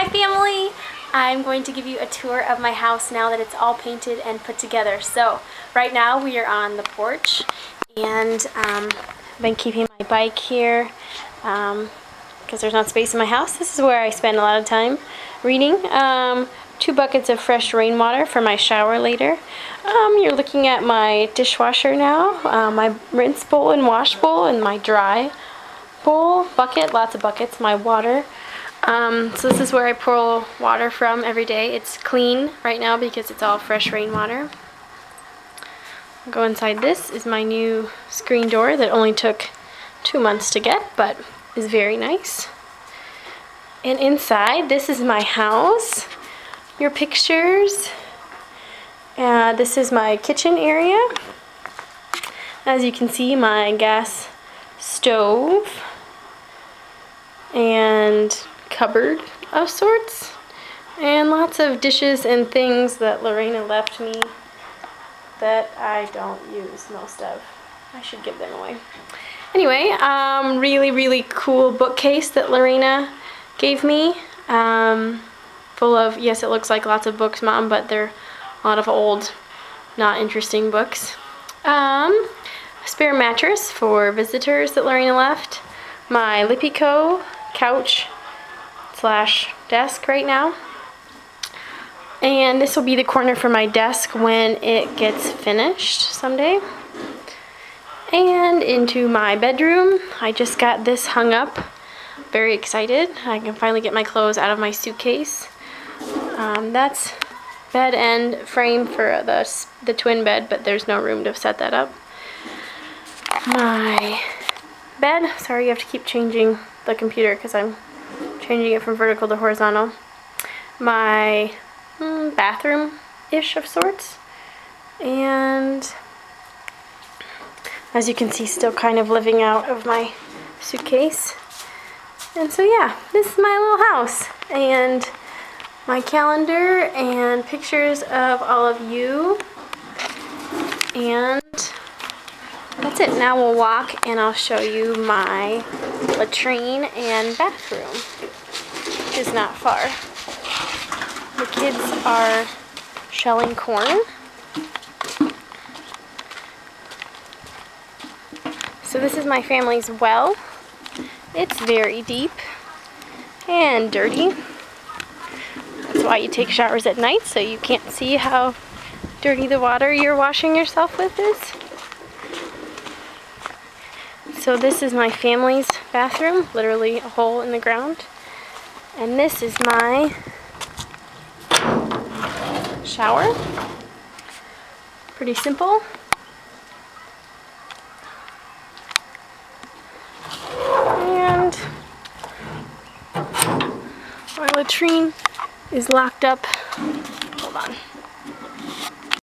Hi family! I'm going to give you a tour of my house now that it's all painted and put together. So right now we are on the porch and um, I've been keeping my bike here because um, there's not space in my house. This is where I spend a lot of time reading. Um, two buckets of fresh rainwater for my shower later. Um, you're looking at my dishwasher now, uh, my rinse bowl and wash bowl and my dry bowl, bucket, lots of buckets, my water. Um, so this is where I pour water from every day. It's clean right now because it's all fresh rainwater. I'll go inside this is my new screen door that only took two months to get, but is very nice. And inside, this is my house. Your pictures. Uh, this is my kitchen area. As you can see, my gas stove and cupboard of sorts and lots of dishes and things that Lorena left me that I don't use most of. I should give them away. Anyway, um, really, really cool bookcase that Lorena gave me. Um, full of, yes, it looks like lots of books, Mom, but they're a lot of old, not interesting books. Um, spare mattress for visitors that Lorena left. My Lipico couch slash desk right now. And this will be the corner for my desk when it gets finished someday. And into my bedroom. I just got this hung up. Very excited. I can finally get my clothes out of my suitcase. Um, that's bed end frame for the, the twin bed, but there's no room to set that up. My bed. Sorry, you have to keep changing the computer because I'm changing it from vertical to horizontal. My mm, bathroom-ish of sorts. And as you can see, still kind of living out of my suitcase. And so yeah, this is my little house. And my calendar and pictures of all of you. And that's it. Now we'll walk and I'll show you my latrine and bathroom, which is not far. The kids are shelling corn. So this is my family's well. It's very deep and dirty. That's why you take showers at night so you can't see how dirty the water you're washing yourself with is. So this is my family's bathroom, literally a hole in the ground. And this is my shower. Pretty simple. And my latrine is locked up. Hold on.